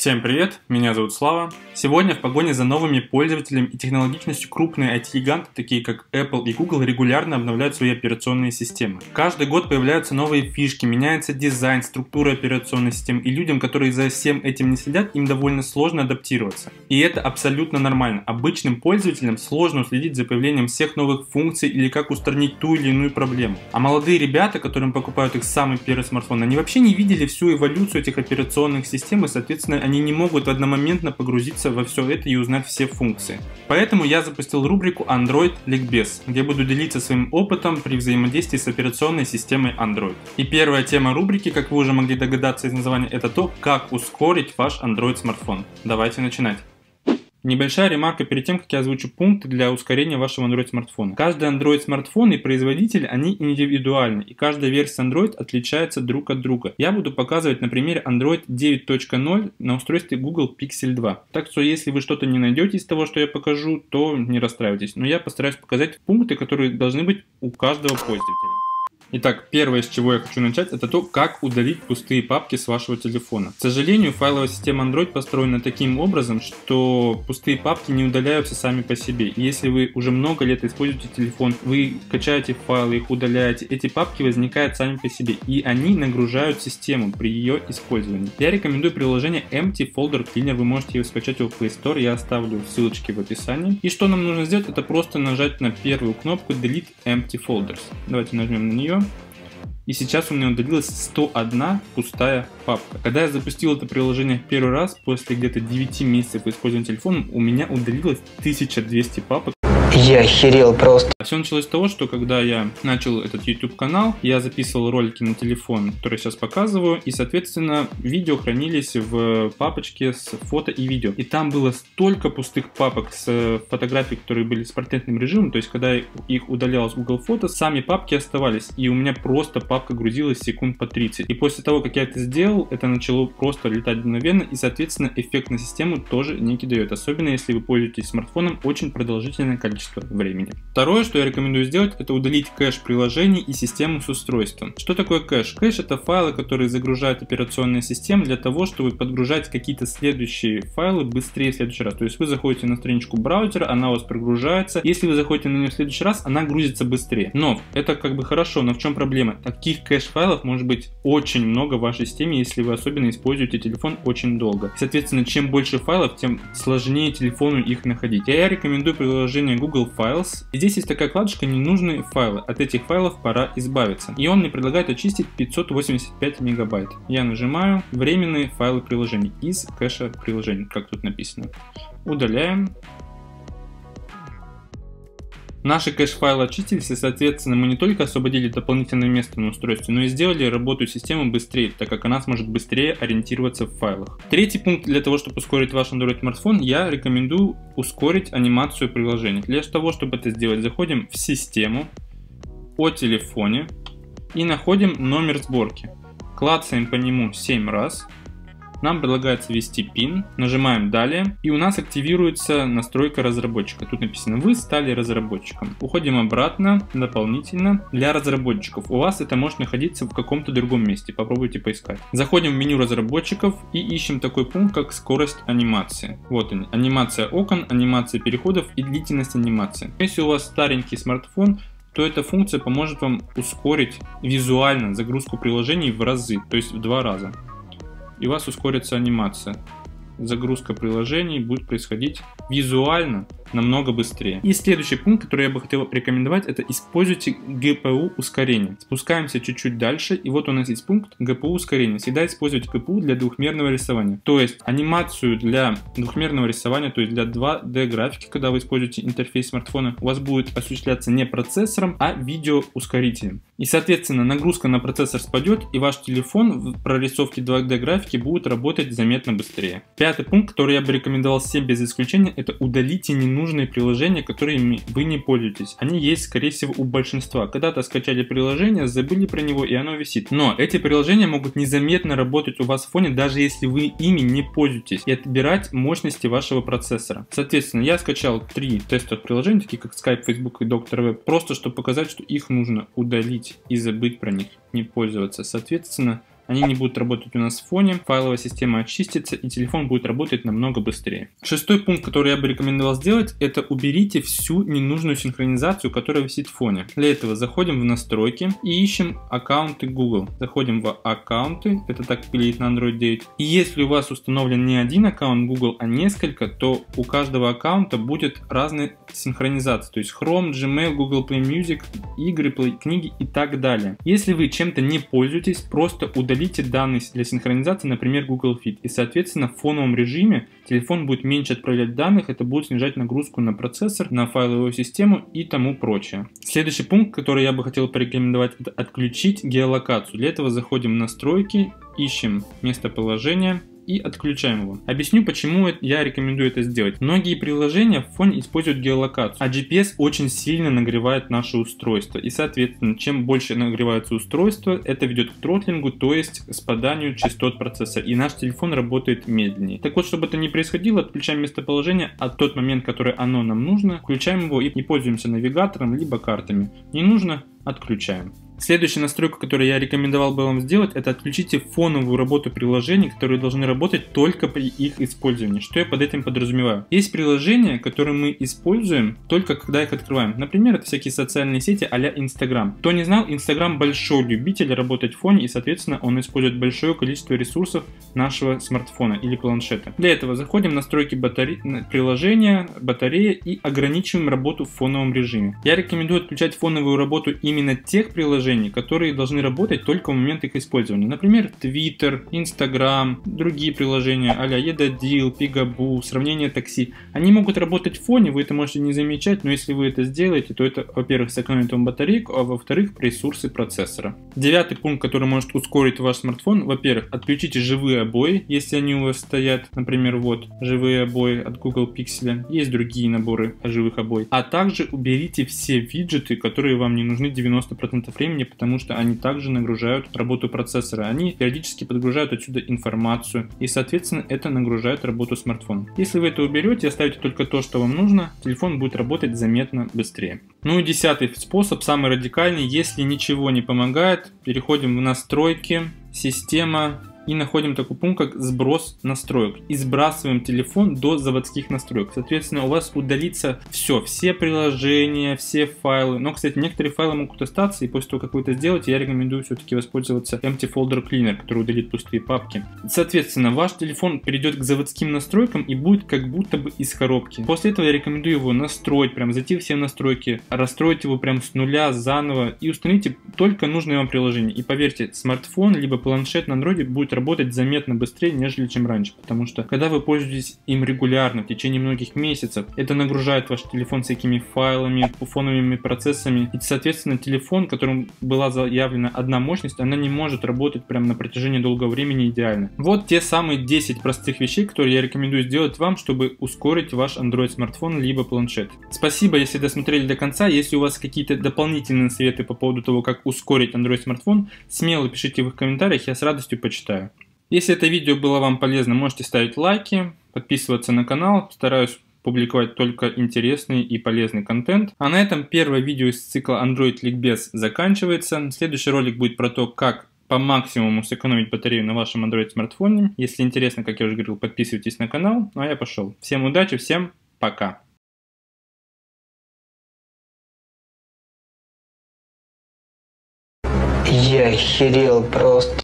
Всем привет, меня зовут Слава. Сегодня в погоне за новыми пользователями и технологичностью крупные IT-гиганты, такие как Apple и Google, регулярно обновляют свои операционные системы. Каждый год появляются новые фишки, меняется дизайн, структура операционной системы, и людям, которые за всем этим не следят, им довольно сложно адаптироваться. И это абсолютно нормально. Обычным пользователям сложно следить за появлением всех новых функций или как устранить ту или иную проблему. А молодые ребята, которым покупают их самый первый смартфон, они вообще не видели всю эволюцию этих операционных систем и, соответственно, они не могут одномоментно погрузиться во все это и узнать все функции. Поэтому я запустил рубрику Android Ликбез, где буду делиться своим опытом при взаимодействии с операционной системой Android. И первая тема рубрики, как вы уже могли догадаться из названия, это то, как ускорить ваш Android смартфон. Давайте начинать. Небольшая ремарка перед тем, как я озвучу пункты для ускорения вашего Android смартфона. Каждый Android смартфон и производитель, они индивидуальны, и каждая версия Android отличается друг от друга. Я буду показывать на примере Android 9.0 на устройстве Google Pixel 2. Так что если вы что-то не найдете из того, что я покажу, то не расстраивайтесь. Но я постараюсь показать пункты, которые должны быть у каждого пользователя. Итак, первое, с чего я хочу начать, это то, как удалить пустые папки с вашего телефона. К сожалению, файловая система Android построена таким образом, что пустые папки не удаляются сами по себе. Если вы уже много лет используете телефон, вы качаете файлы, их удаляете, эти папки возникают сами по себе, и они нагружают систему при ее использовании. Я рекомендую приложение Empty Folder Cleaner, вы можете его скачать в Play Store, я оставлю ссылочки в описании. И что нам нужно сделать, это просто нажать на первую кнопку Delete Empty Folders. Давайте нажмем на нее и сейчас у меня удалилась 101 пустая папка. Когда я запустил это приложение первый раз, после где-то 9 месяцев использования телефона, у меня удалилось 1200 папок. Я охерел просто. Все началось с того, что когда я начал этот YouTube канал, я записывал ролики на телефон, которые сейчас показываю, и, соответственно, видео хранились в папочке с фото и видео. И там было столько пустых папок с фотографий, которые были с портретным режимом, то есть когда их удалял с Google Фото, сами папки оставались, и у меня просто папка грузилась секунд по 30. И после того, как я это сделал, это начало просто летать мгновенно, и, соответственно, эффект на систему тоже некий дает, особенно если вы пользуетесь смартфоном очень продолжительное количество количество времени. Второе, что я рекомендую сделать, это удалить кэш приложений и систему с устройством. Что такое кэш? Кэш это файлы, которые загружает операционная система для того, чтобы подгружать какие-то следующие файлы быстрее в следующий раз. То есть вы заходите на страничку браузера, она у вас прогружается. Если вы заходите на нее в следующий раз, она грузится быстрее. Но это как бы хорошо, но в чем проблема? Таких кэш-файлов может быть очень много в вашей системе, если вы особенно используете телефон очень долго. Соответственно, чем больше файлов, тем сложнее телефону их находить. Я рекомендую приложение Google Google Files. И здесь есть такая вкладочка «Ненужные файлы». От этих файлов пора избавиться. И он мне предлагает очистить 585 мегабайт. Я нажимаю «Временные файлы приложений» из кэша приложений, как тут написано. Удаляем. Наши кэш-файлы очистились, и, соответственно, мы не только освободили дополнительное место на устройстве, но и сделали работу системы быстрее, так как она сможет быстрее ориентироваться в файлах. Третий пункт для того, чтобы ускорить ваш Android смартфон, я рекомендую ускорить анимацию приложений. Для того, чтобы это сделать, заходим в систему, о телефоне и находим номер сборки. Клацаем по нему 7 раз нам предлагается ввести PIN, нажимаем «Далее», и у нас активируется настройка разработчика. Тут написано «Вы стали разработчиком». Уходим обратно, дополнительно. Для разработчиков у вас это может находиться в каком-то другом месте, попробуйте поискать. Заходим в меню разработчиков и ищем такой пункт, как скорость анимации. Вот они, анимация окон, анимация переходов и длительность анимации. Если у вас старенький смартфон, то эта функция поможет вам ускорить визуально загрузку приложений в разы, то есть в два раза и у вас ускорится анимация. Загрузка приложений будет происходить визуально намного быстрее. И следующий пункт, который я бы хотел рекомендовать, это используйте GPU ускорение. Спускаемся чуть-чуть дальше, и вот у нас есть пункт GPU ускорение. Всегда используйте GPU для двухмерного рисования. То есть анимацию для двухмерного рисования, то есть для 2D графики, когда вы используете интерфейс смартфона, у вас будет осуществляться не процессором, а видеоускорителем. И соответственно нагрузка на процессор спадет, и ваш телефон в прорисовке 2D графики будет работать заметно быстрее. Пятый пункт, который я бы рекомендовал всем без исключения, это удалите ненужные нужные приложения, которыми вы не пользуетесь. Они есть, скорее всего, у большинства. Когда-то скачали приложение, забыли про него и оно висит. Но эти приложения могут незаметно работать у вас в фоне, даже если вы ими не пользуетесь, и отбирать мощности вашего процессора. Соответственно, я скачал три тестовых приложения, такие как Skype, Facebook и Doctor Web, просто чтобы показать, что их нужно удалить и забыть про них, не пользоваться. Соответственно, они не будут работать у нас в фоне, файловая система очистится и телефон будет работать намного быстрее. Шестой пункт, который я бы рекомендовал сделать, это уберите всю ненужную синхронизацию, которая висит в фоне. Для этого заходим в настройки и ищем аккаунты Google. Заходим в аккаунты, это так выглядит на Android 9. И если у вас установлен не один аккаунт Google, а несколько, то у каждого аккаунта будет разная синхронизация. То есть Chrome, Gmail, Google Play Music, игры, Play, книги и так далее. Если вы чем-то не пользуетесь, просто удалите данные для синхронизации, например, Google Fit. И, соответственно, в фоновом режиме телефон будет меньше отправлять данных, это будет снижать нагрузку на процессор, на файловую систему и тому прочее. Следующий пункт, который я бы хотел порекомендовать, это отключить геолокацию. Для этого заходим в настройки, ищем местоположение, и отключаем его. Объясню, почему я рекомендую это сделать. Многие приложения в фоне используют геолокацию, а GPS очень сильно нагревает наше устройство. И, соответственно, чем больше нагревается устройство, это ведет к тротлингу, то есть к спаданию частот процессора. И наш телефон работает медленнее. Так вот, чтобы это не происходило, отключаем местоположение, а тот момент, который оно нам нужно, включаем его и не пользуемся навигатором либо картами. Не нужно, отключаем. Следующая настройка, которую я рекомендовал бы вам сделать, это отключите фоновую работу приложений, которые должны работать только при их использовании. Что я под этим подразумеваю? Есть приложения, которые мы используем только когда их открываем. Например, это всякие социальные сети а-ля Instagram. Кто не знал, Instagram большой любитель работать в фоне и, соответственно, он использует большое количество ресурсов нашего смартфона или планшета. Для этого заходим в настройки батаре... приложения, батареи и ограничиваем работу в фоновом режиме. Я рекомендую отключать фоновую работу именно тех приложений, приложений, которые должны работать только в момент их использования. Например, Twitter, Instagram, другие приложения а-ля Едодил, Pigaboo, сравнение такси. Они могут работать в фоне, вы это можете не замечать, но если вы это сделаете, то это, во-первых, сэкономит вам батарейку, а во-вторых, ресурсы процессора. Девятый пункт, который может ускорить ваш смартфон, во-первых, отключите живые обои, если они у вас стоят, например, вот, живые обои от Google Pixel, есть другие наборы живых обои, а также уберите все виджеты, которые вам не нужны 90% времени, времени, потому что они также нагружают работу процессора. Они периодически подгружают отсюда информацию, и, соответственно, это нагружает работу смартфона. Если вы это уберете оставите только то, что вам нужно, телефон будет работать заметно быстрее. Ну и десятый способ, самый радикальный. Если ничего не помогает, переходим в настройки, система, и находим такой пункт, как сброс настроек. И сбрасываем телефон до заводских настроек. Соответственно, у вас удалится все, все приложения, все файлы. Но, кстати, некоторые файлы могут остаться, и после того, как вы это сделаете, я рекомендую все-таки воспользоваться Empty Folder Cleaner, который удалит пустые папки. Соответственно, ваш телефон перейдет к заводским настройкам и будет как будто бы из коробки. После этого я рекомендую его настроить, прям зайти все настройки, расстроить его прям с нуля, заново и установите только нужное вам приложение. И поверьте, смартфон либо планшет на Android будет работать заметно быстрее, нежели чем раньше. Потому что, когда вы пользуетесь им регулярно, в течение многих месяцев, это нагружает ваш телефон всякими файлами, фоновыми процессами. И, соответственно, телефон, которым была заявлена одна мощность, она не может работать прямо на протяжении долгого времени идеально. Вот те самые 10 простых вещей, которые я рекомендую сделать вам, чтобы ускорить ваш Android смартфон либо планшет. Спасибо, если досмотрели до конца. Если у вас какие-то дополнительные советы по поводу того, как ускорить Android смартфон, смело пишите в их комментариях, я с радостью почитаю. Если это видео было вам полезно, можете ставить лайки, подписываться на канал. Стараюсь публиковать только интересный и полезный контент. А на этом первое видео из цикла Android Ликбез заканчивается. Следующий ролик будет про то, как по максимуму сэкономить батарею на вашем Android смартфоне. Если интересно, как я уже говорил, подписывайтесь на канал. Ну а я пошел. Всем удачи, всем пока. Охерел просто.